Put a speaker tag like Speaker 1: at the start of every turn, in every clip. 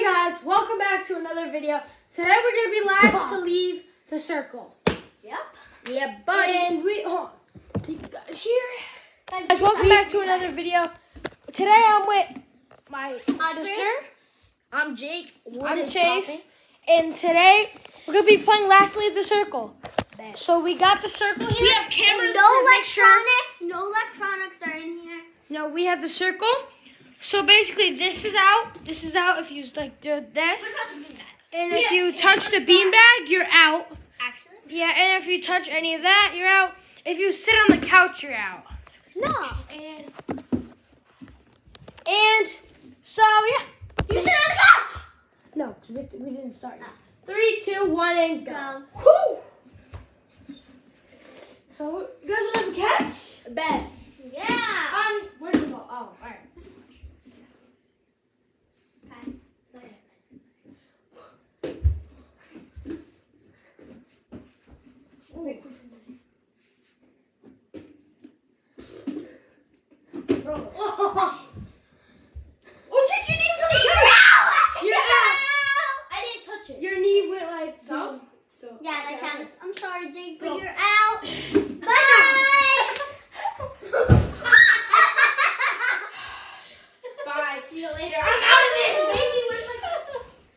Speaker 1: Hey guys, welcome back to another video. Today we're gonna be last to leave the circle.
Speaker 2: Yep.
Speaker 3: Yeah,
Speaker 1: And we hold on. Take you guys here. Guys, welcome back to another video. Today I'm with my sister.
Speaker 3: I'm Jake. What
Speaker 1: I'm Chase. And today we're gonna be playing last to leave the circle.
Speaker 3: Bet.
Speaker 1: So we got the circle here.
Speaker 3: We have cameras.
Speaker 2: No
Speaker 3: sure-
Speaker 2: electronics. No electronics are in here.
Speaker 1: No, we have the circle. So basically, this is out. This is out. If you like do this, and if you touch the beanbag, you're out.
Speaker 2: Actually.
Speaker 1: Yeah, and if you touch any of that, you're out. If you sit on the couch, you're out.
Speaker 2: No.
Speaker 1: And and so yeah.
Speaker 2: You sit on the couch.
Speaker 1: No, we, we didn't start. yet. Three, two, one, and go.
Speaker 2: Go.
Speaker 1: Woo! So you guys want to catch?
Speaker 3: Bet.
Speaker 2: Yeah.
Speaker 1: Um, where's the ball? Oh, all right.
Speaker 2: Oh,
Speaker 3: Oh, take your name to the
Speaker 2: You're
Speaker 3: camera.
Speaker 2: out.
Speaker 1: You're out.
Speaker 2: I didn't touch it.
Speaker 1: Your knee went like
Speaker 3: So?
Speaker 1: So
Speaker 2: Yeah, that counts. I'm sorry, Jake, but
Speaker 1: Go.
Speaker 2: you're out. Bye.
Speaker 3: Bye. See you later. I'm out of this, baby. Where's my?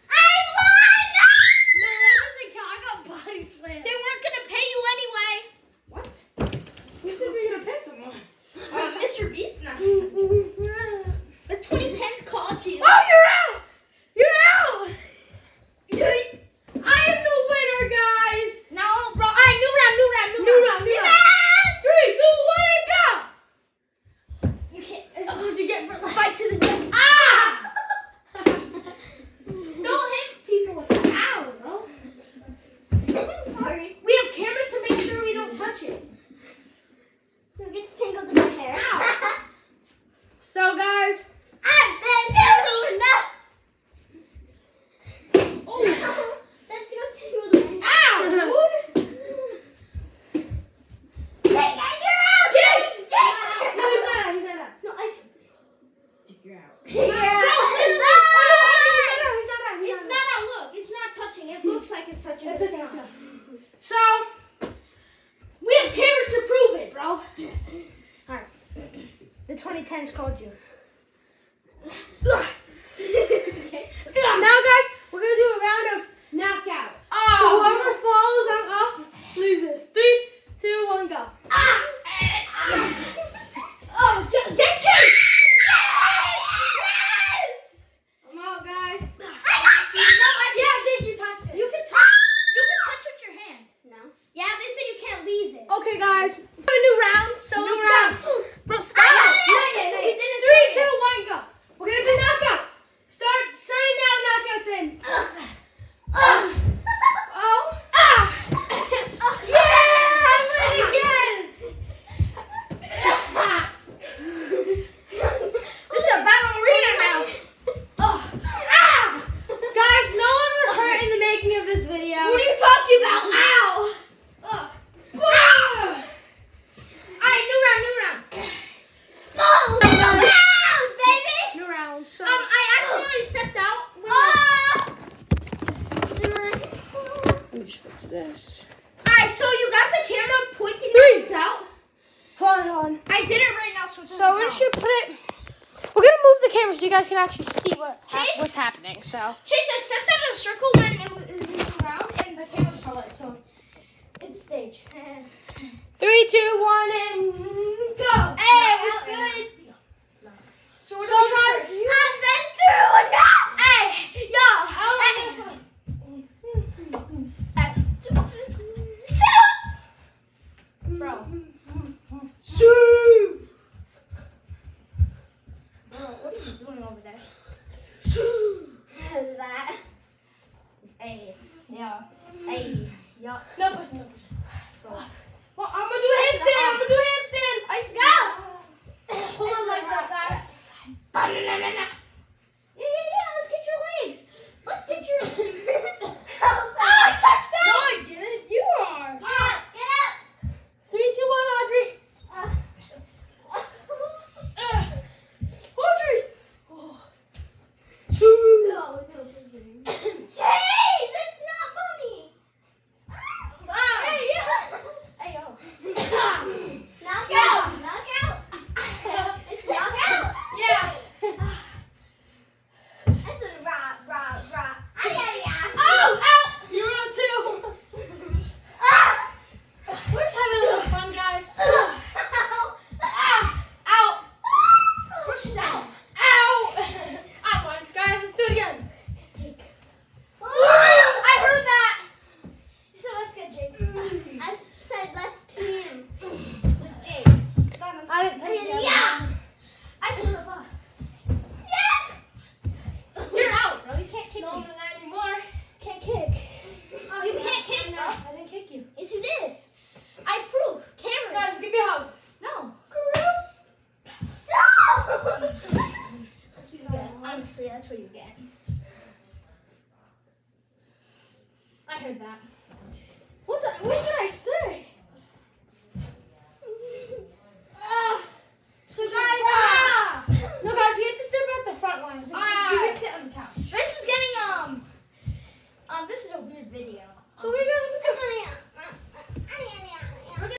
Speaker 2: I won.
Speaker 1: No, that doesn't count. I got body slammed.
Speaker 3: They weren't gonna pay you anyway.
Speaker 1: What? You said we were gonna pick someone.
Speaker 3: Uh, Mr. Beast. Now. The 2010s called you.
Speaker 1: Oh, you're out! You're out! I am the winner, guys!
Speaker 3: No, bro. All right, new round, new round, new,
Speaker 1: New round, new round. Three, two, one, and go!
Speaker 3: You can't.
Speaker 1: This is what you get for
Speaker 3: Fight to the death.
Speaker 1: Ah!
Speaker 3: Don't hit people with that. Ow, bro.
Speaker 2: Sorry.
Speaker 3: We have cameras to make sure we don't touch it.
Speaker 2: It gets tangled in my hair.
Speaker 1: So, guys,
Speaker 2: I've been Silly. No.
Speaker 3: Oh.
Speaker 2: That's so tangled in my hair.
Speaker 3: Ow, dude.
Speaker 2: Jake, you're out. Jake. Jake.
Speaker 1: no, he's not out, he's not out.
Speaker 2: No, I. s-
Speaker 1: You're out.
Speaker 2: Yeah.
Speaker 3: Bro, literally,
Speaker 1: No, he's not out, he's
Speaker 3: It's
Speaker 1: not
Speaker 3: not
Speaker 1: out.
Speaker 3: a look. It's not touching. It looks like it's touching.
Speaker 1: It's
Speaker 3: It's
Speaker 1: okay,
Speaker 3: not.
Speaker 1: it's okay. So,
Speaker 3: We have cameras to prove it, bro. Alright. The 2010s called you.
Speaker 2: Okay.
Speaker 1: now, guys, we're gonna do a round of knockout.
Speaker 3: Oh,
Speaker 1: So, whoever falls on up loses. Three, two, one, go.
Speaker 3: Ah! Oh, get, get Chase! Yes!
Speaker 1: I'm out, guys.
Speaker 3: Yes! I got you! No, I
Speaker 1: Yeah, Jake, you touched it.
Speaker 3: You can touch. You can touch with your hand.
Speaker 2: No.
Speaker 3: Yeah, they said you can't leave it.
Speaker 1: Okay, guys. We have a new round, so
Speaker 3: New
Speaker 1: let's
Speaker 3: round.
Speaker 1: go.
Speaker 3: Bro, stop!
Speaker 1: Ah,
Speaker 3: Not
Speaker 1: yeah,
Speaker 3: yet.
Speaker 1: yeah,
Speaker 3: We
Speaker 1: yeah.
Speaker 3: didn't
Speaker 1: Three,
Speaker 3: say
Speaker 1: two,
Speaker 3: it.
Speaker 1: one, go. We're gonna do knockout. Start, starting now. Knockouts in.
Speaker 3: Ah.
Speaker 1: Oh.
Speaker 3: Ah.
Speaker 1: Yeah, I win again.
Speaker 3: This is a battle arena now. Oh. Ah!
Speaker 1: Guys, no one was hurt in the making of this video.
Speaker 3: What are you talking about? Ow! Oh. Ah! Alright, new round, new round.
Speaker 2: Oh,
Speaker 1: New
Speaker 2: no,
Speaker 1: round.
Speaker 2: baby.
Speaker 1: New round. So.
Speaker 3: Um, I accidentally stepped out. When
Speaker 2: Ah.
Speaker 1: Let me just fix this.
Speaker 3: Alright, so you got the camera pointing
Speaker 1: Three.
Speaker 3: things out.
Speaker 1: Hold on, hold on.
Speaker 3: I did it right now, so it
Speaker 1: So we're just gonna put it. We're gonna move the camera so you guys can actually see what
Speaker 3: Chase?
Speaker 1: what's happening. So.
Speaker 3: Chase, I stepped out of the circle when it was in the crowd, and the camera saw it, so it's stage.
Speaker 1: Three, two, one, and go.
Speaker 3: Hey, it was good. So, what
Speaker 1: So,
Speaker 3: are we
Speaker 1: guys,
Speaker 3: doing
Speaker 1: you-
Speaker 3: I've been through enough. Hey, yo,
Speaker 1: Oh,
Speaker 3: hey. Hey. So, bro. Bro, what are you doing over there?
Speaker 2: How's that?
Speaker 3: Hey, yeah, hey, yeah.
Speaker 1: No person, no person.
Speaker 3: Bro.
Speaker 1: Well, I'm gonna do handstand. I'm gonna do handstand.
Speaker 3: I s- go.
Speaker 1: Hold on, legs up, guys.
Speaker 3: at Jake. I said let's team with Jake. I didn't say
Speaker 2: yeah.
Speaker 3: yeah. I said, have.
Speaker 1: Yeah. You're out, bro. You can't
Speaker 2: kick no, me. No,
Speaker 1: not anymore. Can't kick.
Speaker 2: Oh,
Speaker 3: you can't
Speaker 1: kick,
Speaker 2: bro. I
Speaker 3: didn't kick
Speaker 1: you. Yes, you did. I
Speaker 3: prove.
Speaker 1: Cameras. Guys, give me a hug. No. No. that's Honestly, that's what you
Speaker 3: get.
Speaker 1: I heard that. What the? What did I say?